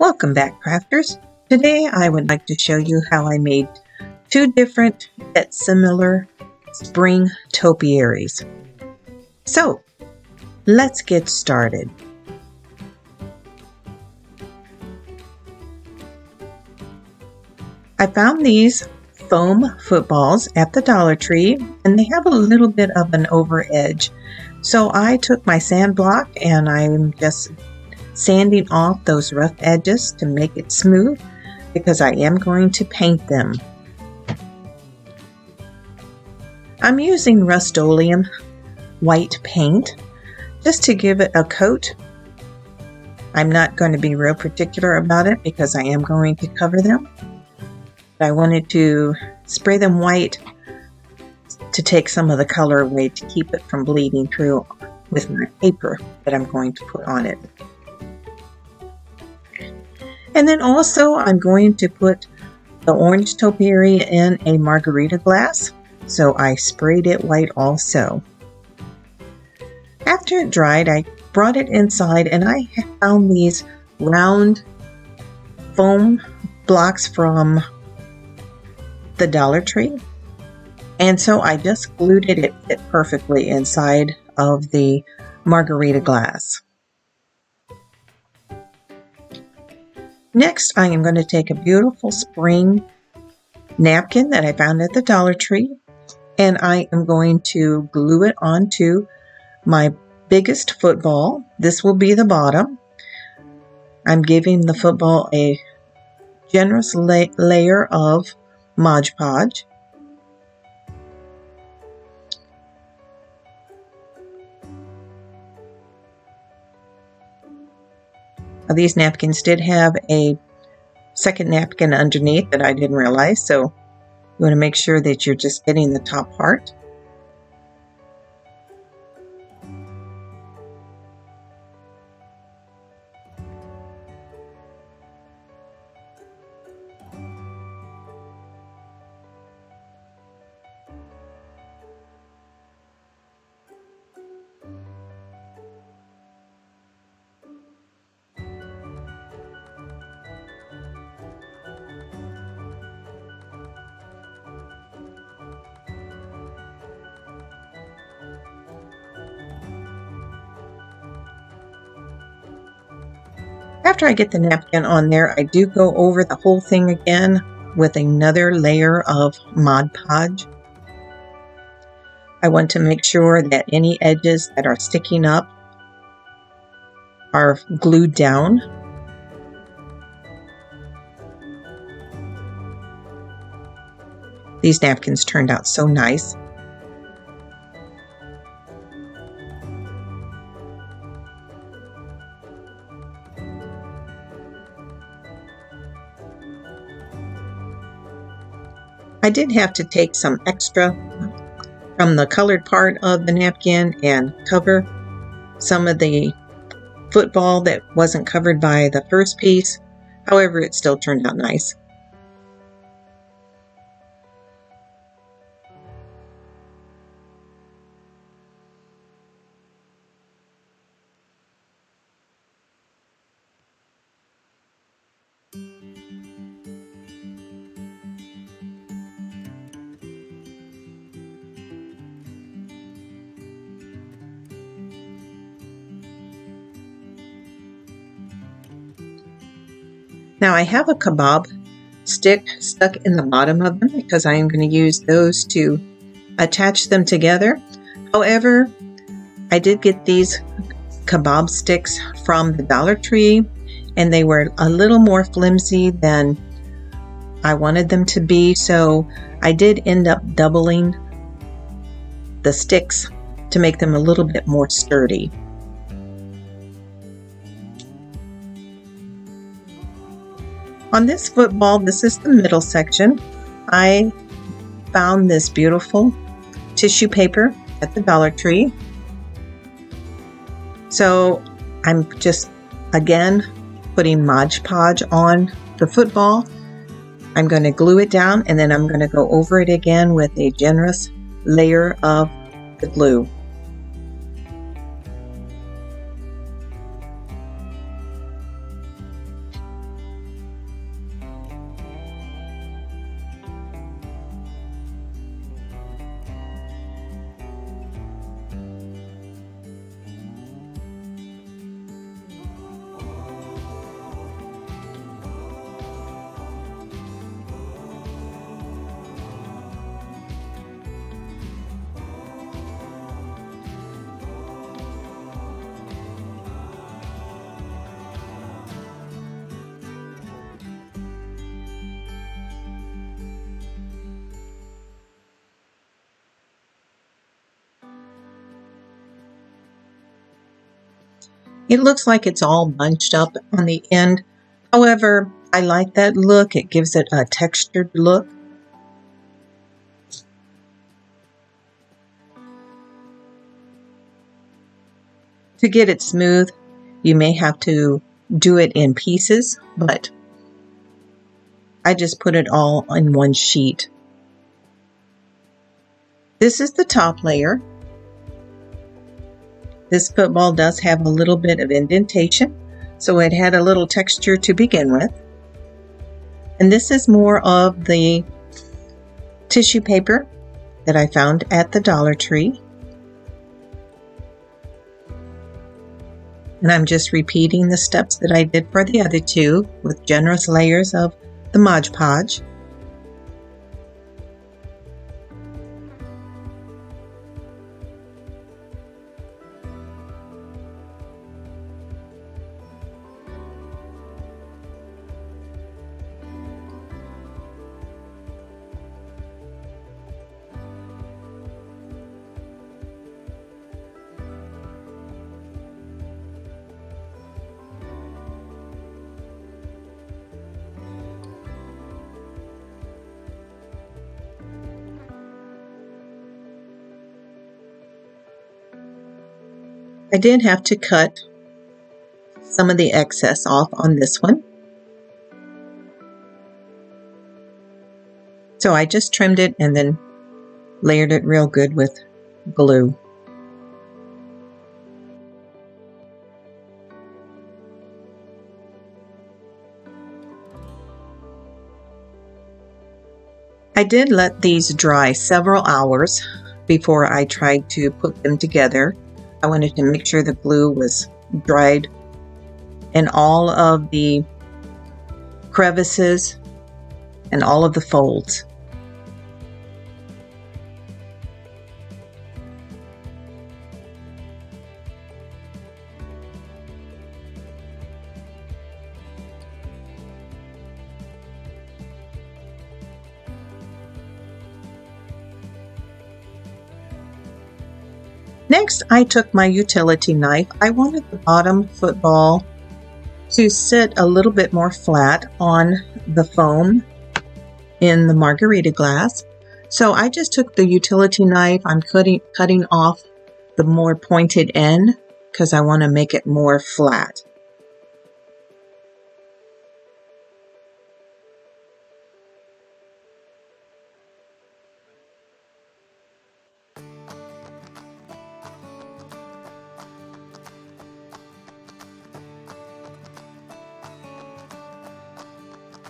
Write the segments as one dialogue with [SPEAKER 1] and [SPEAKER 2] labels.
[SPEAKER 1] Welcome back crafters. Today I would like to show you how I made two different yet similar spring topiaries. So let's get started. I found these foam footballs at the Dollar Tree and they have a little bit of an over edge. So I took my sand block and I'm just sanding off those rough edges to make it smooth because I am going to paint them. I'm using Rust-Oleum white paint just to give it a coat. I'm not going to be real particular about it because I am going to cover them. I wanted to spray them white to take some of the color away to keep it from bleeding through with my paper that I'm going to put on it. And then also I'm going to put the orange topiary in a margarita glass. So I sprayed it white also. After it dried, I brought it inside and I found these round foam blocks from the Dollar Tree. And so I just glued it, it fit perfectly inside of the margarita glass. Next, I am going to take a beautiful spring napkin that I found at the Dollar Tree and I am going to glue it onto my biggest football. This will be the bottom. I'm giving the football a generous la layer of Mod Podge. These napkins did have a second napkin underneath that I didn't realize, so you want to make sure that you're just getting the top part. After I get the napkin on there, I do go over the whole thing again with another layer of Mod Podge. I want to make sure that any edges that are sticking up are glued down. These napkins turned out so nice. I did have to take some extra from the colored part of the napkin and cover some of the football that wasn't covered by the first piece. However, it still turned out nice. Now I have a kebab stick stuck in the bottom of them because I am going to use those to attach them together. However, I did get these kebab sticks from the Dollar Tree and they were a little more flimsy than I wanted them to be so I did end up doubling the sticks to make them a little bit more sturdy. On this football, this is the middle section, I found this beautiful tissue paper at the Dollar Tree. So I'm just, again, putting Mod Podge on the football. I'm going to glue it down and then I'm going to go over it again with a generous layer of the glue. It looks like it's all bunched up on the end. However, I like that look. It gives it a textured look. To get it smooth, you may have to do it in pieces, but I just put it all in one sheet. This is the top layer. This football does have a little bit of indentation, so it had a little texture to begin with. And this is more of the tissue paper that I found at the Dollar Tree. And I'm just repeating the steps that I did for the other two with generous layers of the Mod Podge. I did have to cut some of the excess off on this one. So I just trimmed it and then layered it real good with glue. I did let these dry several hours before I tried to put them together I wanted to make sure the glue was dried in all of the crevices and all of the folds. Next, I took my utility knife. I wanted the bottom football to sit a little bit more flat on the foam in the margarita glass. So I just took the utility knife. I'm cutting, cutting off the more pointed end because I want to make it more flat.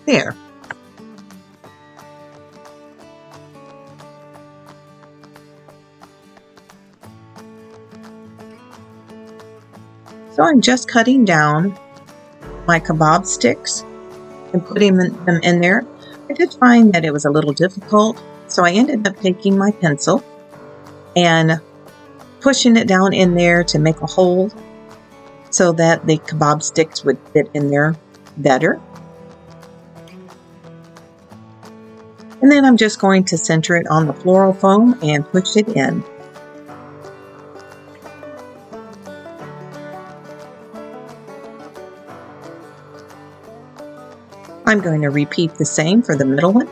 [SPEAKER 1] There. So I'm just cutting down my kebab sticks and putting them in there. I did find that it was a little difficult, so I ended up taking my pencil and pushing it down in there to make a hole so that the kebab sticks would fit in there better. And then I'm just going to center it on the floral foam and push it in. I'm going to repeat the same for the middle one.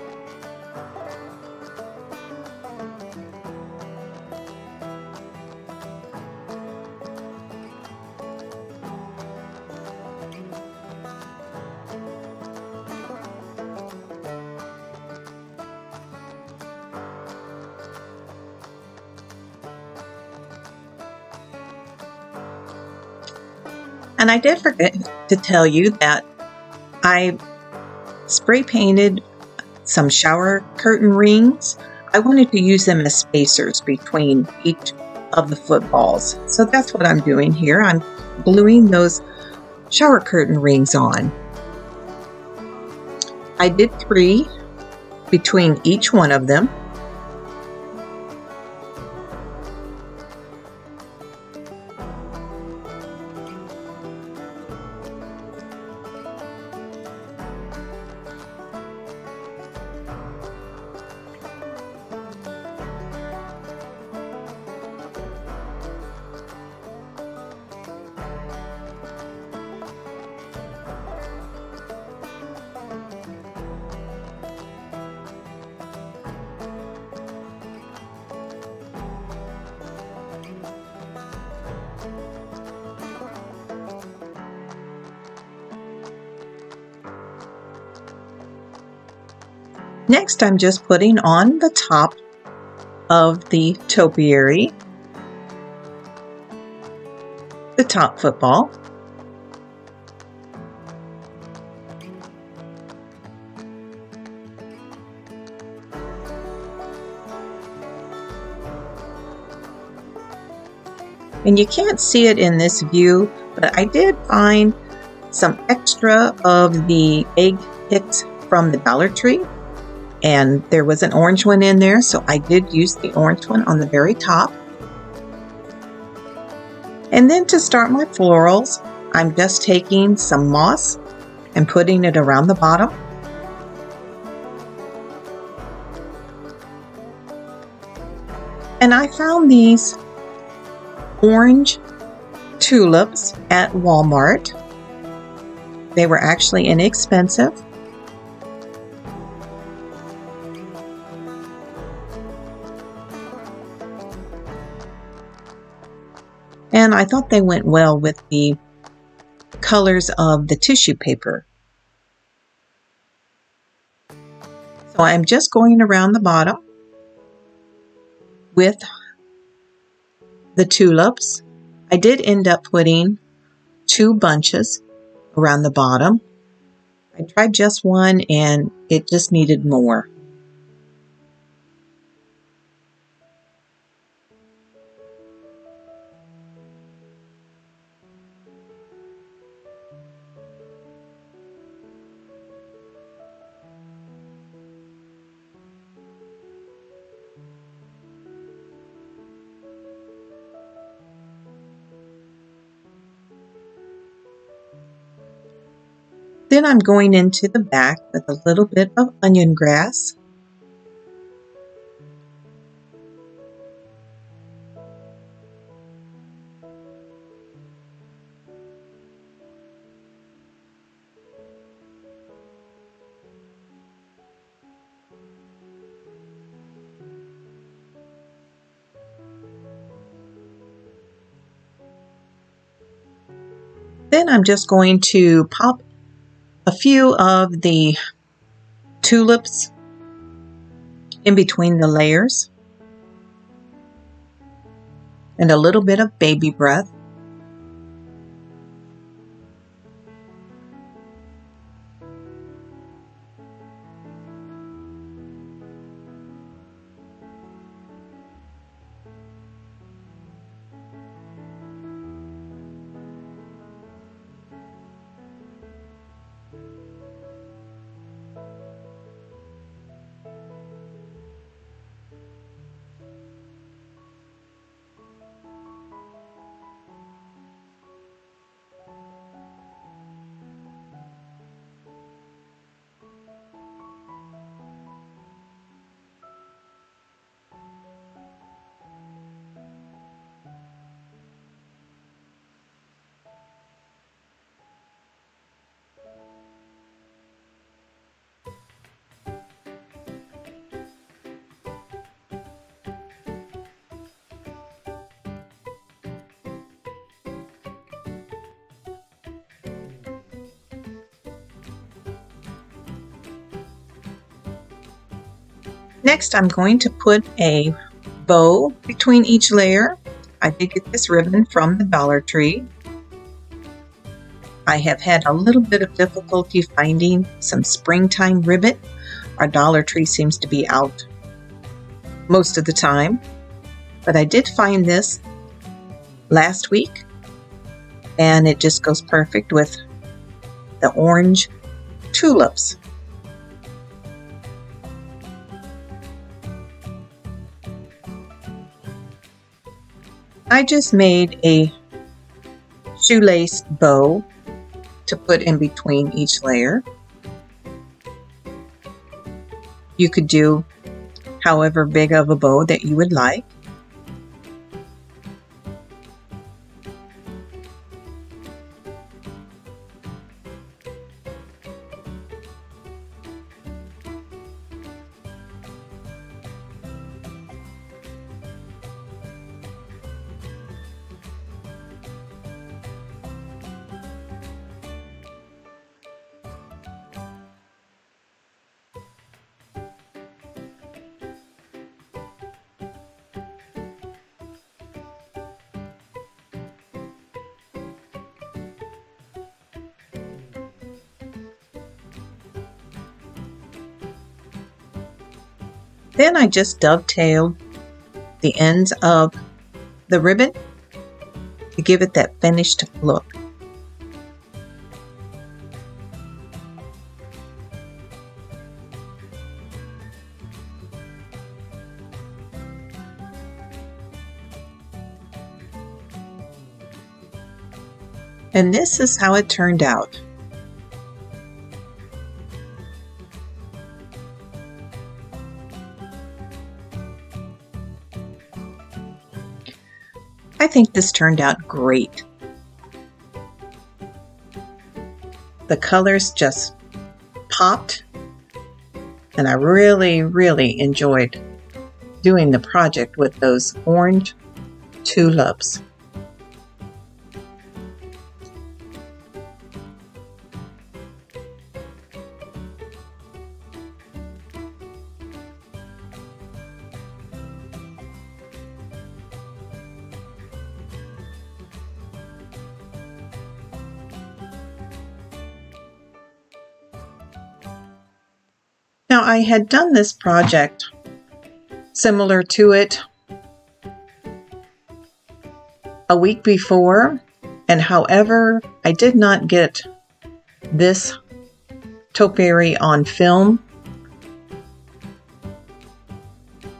[SPEAKER 1] I did forget to tell you that I spray painted some shower curtain rings. I wanted to use them as spacers between each of the footballs. So that's what I'm doing here. I'm gluing those shower curtain rings on. I did three between each one of them. Next, I'm just putting on the top of the topiary, the top football. And you can't see it in this view, but I did find some extra of the egg picked from the Dollar Tree. And there was an orange one in there, so I did use the orange one on the very top. And then to start my florals, I'm just taking some moss and putting it around the bottom. And I found these orange tulips at Walmart. They were actually inexpensive. I thought they went well with the colors of the tissue paper. So I'm just going around the bottom with the tulips. I did end up putting two bunches around the bottom. I tried just one and it just needed more. I'm going into the back with a little bit of onion grass. Then I'm just going to pop a few of the tulips in between the layers and a little bit of baby breath. Next, I'm going to put a bow between each layer. I did get this ribbon from the Dollar Tree. I have had a little bit of difficulty finding some springtime ribbon. Our Dollar Tree seems to be out most of the time, but I did find this last week and it just goes perfect with the orange tulips. I just made a shoelace bow to put in between each layer. You could do however big of a bow that you would like. Then I just dovetailed the ends of the ribbon to give it that finished look. And this is how it turned out. Think this turned out great. The colors just popped and I really, really enjoyed doing the project with those orange tulips. Now, I had done this project similar to it a week before, and however, I did not get this topiary on film.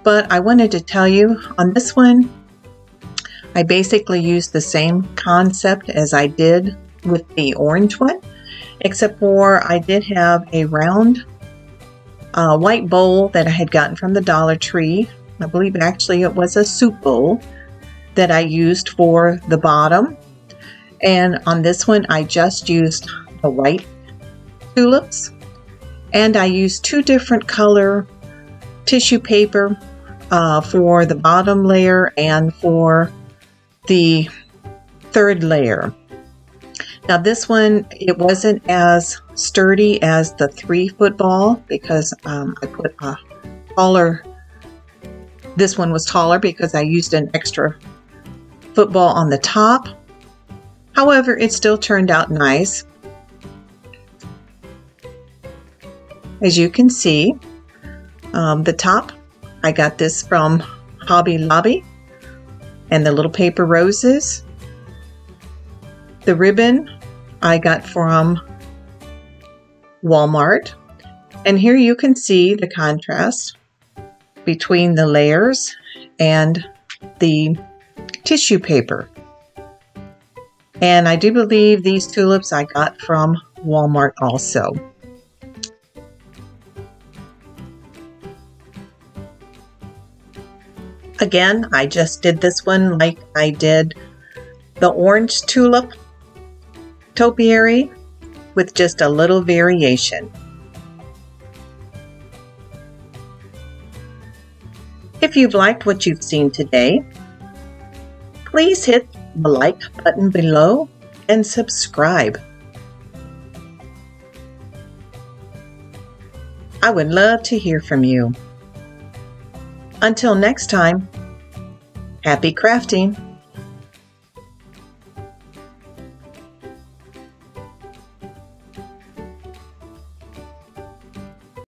[SPEAKER 1] But I wanted to tell you on this one, I basically used the same concept as I did with the orange one, except for I did have a round a white bowl that I had gotten from the Dollar Tree. I believe actually it was a soup bowl that I used for the bottom. And on this one, I just used the white tulips. And I used two different color tissue paper uh, for the bottom layer and for the third layer. Now this one, it wasn't as sturdy as the three football because um, I put a taller, this one was taller because I used an extra football on the top. However, it still turned out nice. As you can see, um, the top, I got this from Hobby Lobby and the little paper roses. The ribbon I got from Walmart. And here you can see the contrast between the layers and the tissue paper. And I do believe these tulips I got from Walmart also. Again, I just did this one like I did the orange tulip topiary with just a little variation. If you've liked what you've seen today, please hit the like button below and subscribe. I would love to hear from you. Until next time, happy crafting!